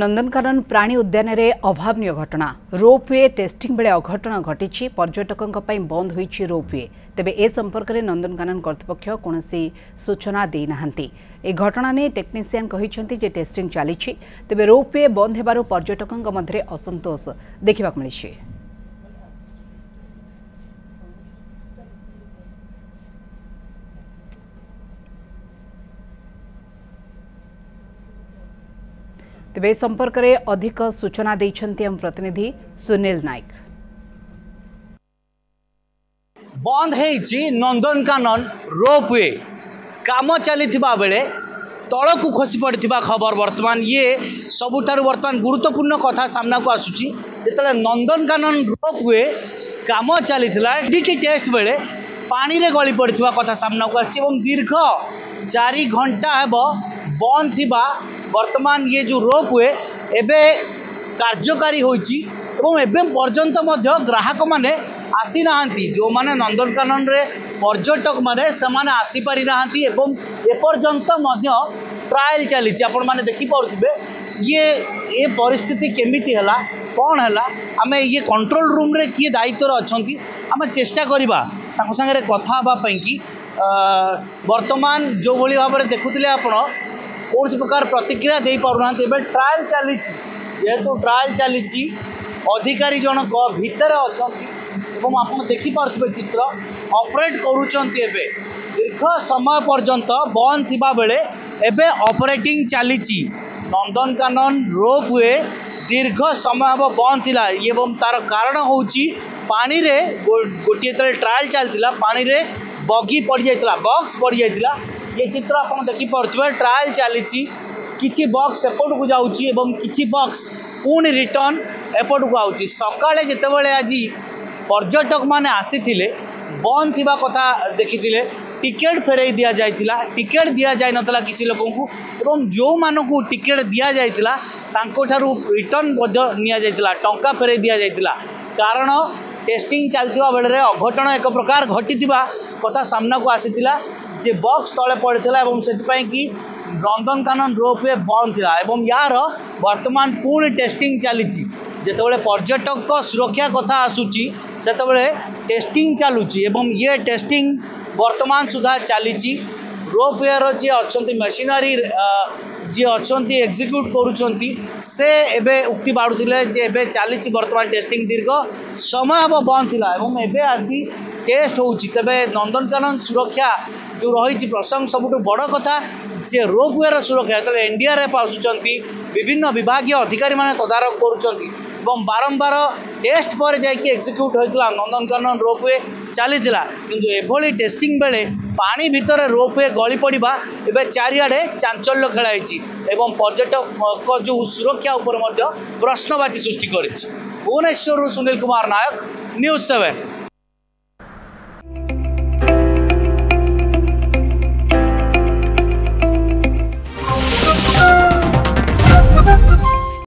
নন্দনকানন প্রাণী উদ্যানের অভাবনীয় ঘটনা রোপওয়ে টেস্টিং বেড়ে অঘটন ঘটিছি পর্যটক বন্ধ হয়েছে রোপওয়ে তবে এ সম্পর্কের নন্দনকানন কর্তৃপক্ষ কোণী সূচনা দিয়ে না এই ঘটনা নিয়ে টেকনিসিয়ান যে টেস্টিং চালছে তবে রোপওয়ে বন্ধ হবার পর্যটক মধ্যে অসন্তোষ দেখা মিছে ତେବେ ଏ ସମ୍ପର୍କରେ ଅଧିକ ସୂଚନା ଦେଇଛନ୍ତି ଆମ ପ୍ରତିନିଧି ସୁନୀଲ ନାୟକ ବନ୍ଦ ହେଇଛି ନନ୍ଦନକାନନ ରୋପୱେ କାମ ଚାଲିଥିବା ବେଳେ ତଳକୁ ଖସି ପଡ଼ିଥିବା ଖବର ବର୍ତ୍ତମାନ ଇଏ ସବୁଠାରୁ ବର୍ତ୍ତମାନ ଗୁରୁତ୍ୱପୂର୍ଣ୍ଣ କଥା ସାମ୍ନାକୁ ଆସୁଛି ଯେତେବେଳେ ନନ୍ଦନକାନନ ରୋପୱେ କାମ ଚାଲିଥିଲା ଡିଟି ଟେଷ୍ଟ ବେଳେ ପାଣିରେ ଗଳି ପଡ଼ିଥିବା କଥା ସାମ୍ନାକୁ ଆସିଛି ଏବଂ ଦୀର୍ଘ ଚାରି ଘଣ୍ଟା ହେବ ବନ୍ଦ ଥିବା ବର୍ତ୍ତମାନ ଇଏ ଯେଉଁ ରୋପ୍ ୱେ ଏବେ କାର୍ଯ୍ୟକାରୀ ହୋଇଛି ଏବଂ ଏବେ ପର୍ଯ୍ୟନ୍ତ ମଧ୍ୟ ଗ୍ରାହକମାନେ ଆସିନାହାନ୍ତି ଯେଉଁମାନେ ନନ୍ଦନକାନନରେ ପର୍ଯ୍ୟଟକମାନେ ସେମାନେ ଆସିପାରିନାହାନ୍ତି ଏବଂ ଏପର୍ଯ୍ୟନ୍ତ ମଧ୍ୟ ଟ୍ରାଏଲ୍ ଚାଲିଛି ଆପଣମାନେ ଦେଖିପାରୁଥିବେ ଇଏ ଏ ପରିସ୍ଥିତି କେମିତି ହେଲା କ'ଣ ହେଲା ଆମେ ଇଏ କଣ୍ଟ୍ରୋଲ ରୁମ୍ରେ କିଏ ଦାୟିତ୍ୱରେ ଅଛନ୍ତି ଆମେ ଚେଷ୍ଟା କରିବା ତାଙ୍କ ସାଙ୍ଗରେ କଥା ହେବା ପାଇଁକି ବର୍ତ୍ତମାନ ଯେଉଁଭଳି ଭାବରେ ଦେଖୁଥିଲେ ଆପଣ କୌଣସି ପ୍ରକାର ପ୍ରତିକ୍ରିୟା ଦେଇପାରୁନାହାନ୍ତି ଏବେ ଟ୍ରାଏଲ୍ ଚାଲିଛି ଯେହେତୁ ଟ୍ରାଏଲ୍ ଚାଲିଛି ଅଧିକାରୀ ଜଣକ ଭିତରେ ଅଛନ୍ତି ଏବଂ ଆପଣ ଦେଖିପାରୁଥିବେ ଚିତ୍ର ଅପରେଟ୍ କରୁଛନ୍ତି ଏବେ ଦୀର୍ଘ ସମୟ ପର୍ଯ୍ୟନ୍ତ ବନ୍ଦ ଥିବାବେଳେ ଏବେ ଅପରେଟିଂ ଚାଲିଛି ନନ୍ଦନକାନନ ରୋପୱେ ଦୀର୍ଘ ସମୟ ହେବ ବନ୍ଦ ଥିଲା ଏବଂ ତା'ର କାରଣ ହେଉଛି ପାଣିରେ ଗୋଟିଏ ଯେତେବେଳେ ଟ୍ରାଏଲ୍ ଚାଲିଥିଲା ପାଣିରେ ବଗି ପଡ଼ିଯାଇଥିଲା ବକ୍ସ ପଡ଼ିଯାଇଥିଲା ये चित्र आप देखिप ट्राएल चली किसी बक्स एपट को जा कि बक्स पुणी रिटर्न एपट को आ सका जिते बज पर्यटक मैंने आसी बंद या कथा देखी टिकेट फेरे दि जा टिकेट दि जा ना कि लोक जो मानक टिकेट दि जाइर रिटर्न टा फेर दि जाइला कारण टेस्टिंग चलता बेलर अघटन एक प्रकार घटी कथा सामना को आसी ଯେ ବକ୍ସ ତଳେ ପଡ଼ିଥିଲା ଏବଂ ସେଥିପାଇଁ କି ନନ୍ଦନକାନନ ରୋପୱେ ବନ୍ଦ ଥିଲା ଏବଂ ଏହାର ବର୍ତ୍ତମାନ ପୁଣି ଟେଷ୍ଟିଂ ଚାଲିଛି ଯେତେବେଳେ ପର୍ଯ୍ୟଟକ ସୁରକ୍ଷା କଥା ଆସୁଛି ସେତେବେଳେ ଟେଷ୍ଟିଂ ଚାଲୁଛି ଏବଂ ଇଏ ଟେଷ୍ଟିଂ ବର୍ତ୍ତମାନ ସୁଦ୍ଧା ଚାଲିଛି ରୋପୱେର ଯିଏ ଅଛନ୍ତି ମେସିନାରୀ ଯିଏ ଅଛନ୍ତି ଏକ୍ଜିକ୍ୟୁଟ୍ କରୁଛନ୍ତି ସେ ଏବେ ଉକ୍ତି ବାଢ଼ୁଥିଲେ ଯେ ଏବେ ଚାଲିଛି ବର୍ତ୍ତମାନ ଟେଷ୍ଟିଂ ଦୀର୍ଘ ସମୟ ହେବ ବନ୍ଦ ଥିଲା ଏବଂ ଏବେ ଆସି টেস্ট হচ্ছে তবে নন্দনকানন সুরক্ষা যে রয়েছে প্রসঙ্গ সবুঠ বড় কথা যে রোপ ଯେ ରୋପୱେର ସୁରକ୍ଷା এনডিআরএফ আসুচার বিভিন্ন বিভাগীয় অধিকারী মানে ତଦାରଖ করছেন এবং বারম্বার টেস্ট পরে যাই এক্সিকিউট হয়েছিল নন্দনকানন রোপ ওয়ে চালিলা কিন্তু এভাবে টেস্টিং বেড়ে পা ভিতরে রোপ ওয়ে গলি পড়া এবার চারিআড়ে চাঞ্চল্য খেলাইছি এবং পর্যটক যে সুরক্ষা উপরে প্রশ্নবাচী সৃষ্টি করেছে ভুবনেশ্বর সুনীল কুমার নায়ক নিউজ সেভেন